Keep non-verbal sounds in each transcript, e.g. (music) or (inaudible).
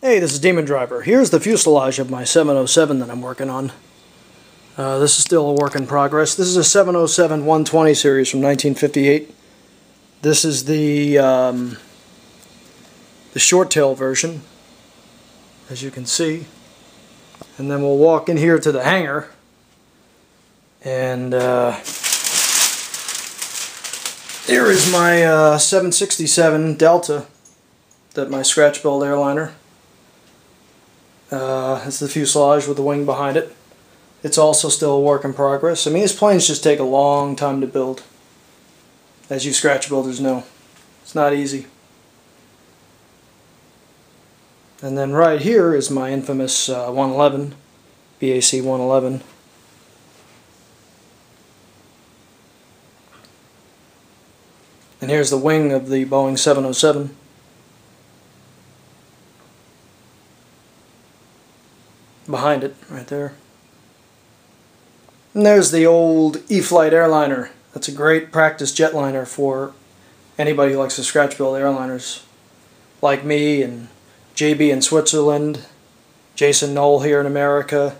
Hey, this is Demon Driver. Here's the fuselage of my 707 that I'm working on. Uh, this is still a work in progress. This is a 707 120 series from 1958. This is the um, the short tail version, as you can see. And then we'll walk in here to the hangar. And uh, here is my uh, 767 Delta that my scratch build airliner. Uh, it's the fuselage with the wing behind it. It's also still a work in progress. I mean, these planes just take a long time to build, as you scratch builders know. It's not easy. And then right here is my infamous uh, 111, BAC 111. And here's the wing of the Boeing 707. Behind it, right there. And there's the old E-flite airliner. That's a great practice jetliner for anybody who likes to scratch build airliners. Like me and JB in Switzerland, Jason Noll here in America,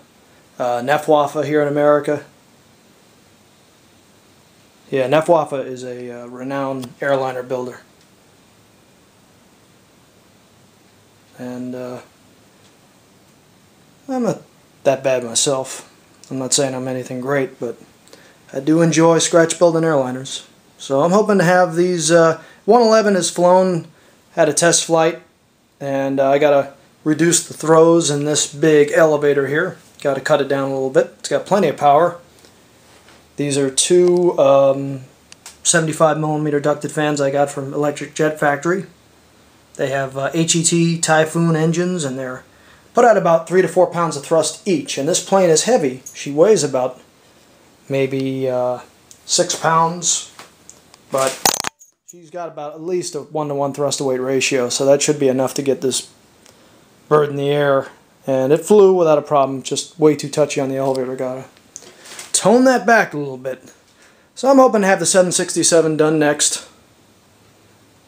uh, Neffwaffe here in America. Yeah, Neffwaffe is a uh, renowned airliner builder. And uh, I'm not that bad myself. I'm not saying I'm anything great, but I do enjoy scratch building airliners. So I'm hoping to have these. Uh, 111 has flown, had a test flight, and uh, I got to reduce the throws in this big elevator here. Got to cut it down a little bit. It's got plenty of power. These are two um, 75 millimeter ducted fans I got from Electric Jet Factory. They have uh, HET Typhoon engines, and they're put out about three to four pounds of thrust each. And this plane is heavy. She weighs about maybe uh, six pounds, but she's got about at least a one to one thrust to weight ratio. So that should be enough to get this bird in the air. And it flew without a problem. Just way too touchy on the elevator. Gotta tone that back a little bit. So I'm hoping to have the 767 done next.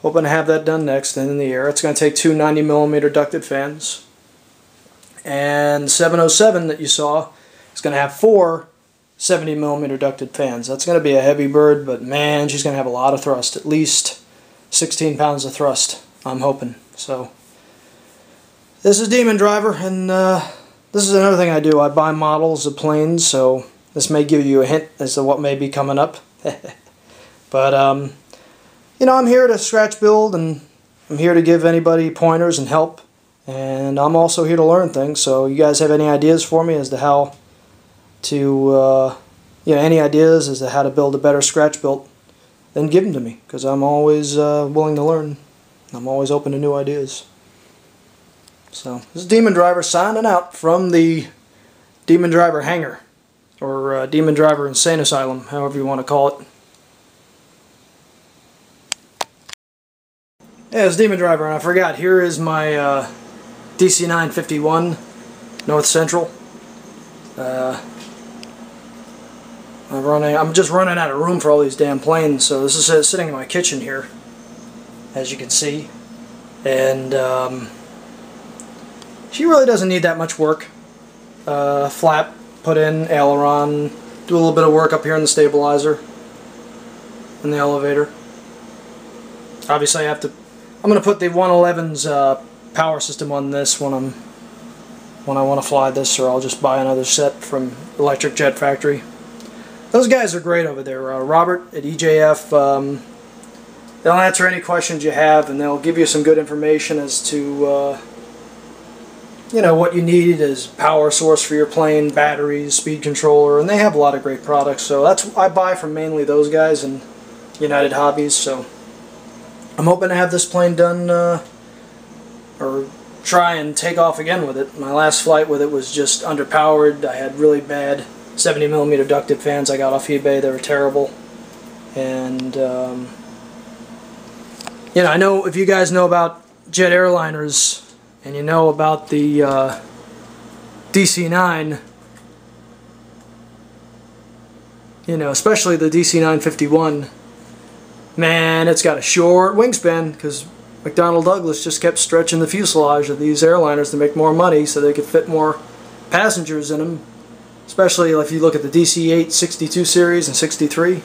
Hoping to have that done next and in the air. It's going to take two 90 millimeter ducted fans. And 707 that you saw is going to have four 70 millimeter ducted fans. That's going to be a heavy bird, but man, she's going to have a lot of thrust. At least 16 pounds of thrust, I'm hoping. So, this is Demon Driver, and uh, this is another thing I do. I buy models of planes, so this may give you a hint as to what may be coming up. (laughs) but, um, you know, I'm here to scratch build, and I'm here to give anybody pointers and help. And I'm also here to learn things, so you guys have any ideas for me as to how to, uh, you know, any ideas as to how to build a better scratch built, then give them to me, because I'm always uh, willing to learn. I'm always open to new ideas. So, this is Demon Driver signing out from the Demon Driver hangar, or uh, Demon Driver Insane Asylum, however you want to call it. Yeah, it's Demon Driver, and I forgot, here is my uh, DC-951 North Central. Uh, I'm running. I'm just running out of room for all these damn planes. So this is sitting in my kitchen here, as you can see, and um, she really doesn't need that much work. Uh, flap put in, aileron, do a little bit of work up here in the stabilizer, in the elevator. Obviously, I have to. I'm going to put the 111's uh, power system on this when I'm when I want to fly this or I'll just buy another set from Electric Jet Factory. Those guys are great over there. Uh, Robert at EJF, um, they'll answer any questions you have and they'll give you some good information as to uh, you know what you need as power source for your plane, batteries, speed controller, and they have a lot of great products. So that's I buy from mainly those guys and United Hobbies. So I'm hoping to have this plane done uh, or try and take off again with it. My last flight with it was just underpowered. I had really bad 70 millimeter ducted fans I got off eBay. They were terrible. And, um, you know, I know if you guys know about jet airliners and you know about the uh, DC-9, you know, especially the DC-951, man, it's got a short wingspan because McDonnell Douglas just kept stretching the fuselage of these airliners to make more money so they could fit more passengers in them. Especially if you look at the DC-8 62 series and 63.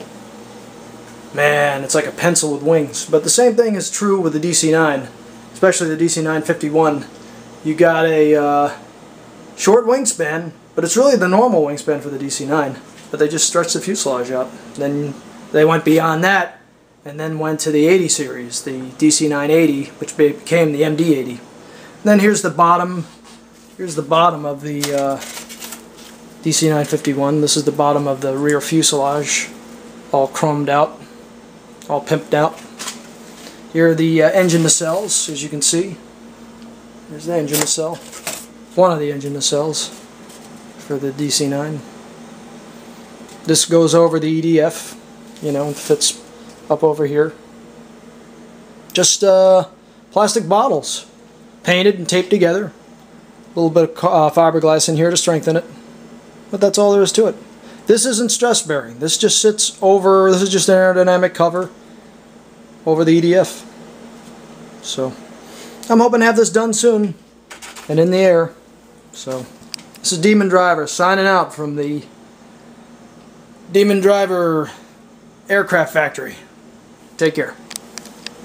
Man, it's like a pencil with wings. But the same thing is true with the DC-9, especially the DC-9 51. You got a uh, short wingspan, but it's really the normal wingspan for the DC-9. But they just stretched the fuselage out. Then they went beyond that and then went to the 80 series, the DC-980, which became the MD-80. Then here's the bottom. Here's the bottom of the uh, DC-951. This is the bottom of the rear fuselage, all chromed out, all pimped out. Here are the uh, engine nacelles, as you can see. There's the engine nacelle. One of the engine nacelles for the DC-9. This goes over the EDF, you know, fits up over here. Just uh, plastic bottles, painted and taped together. A little bit of uh, fiberglass in here to strengthen it. But that's all there is to it. This isn't stress bearing. This just sits over, this is just an aerodynamic cover over the EDF. So, I'm hoping to have this done soon and in the air. So, this is Demon Driver signing out from the Demon Driver Aircraft Factory. Take care.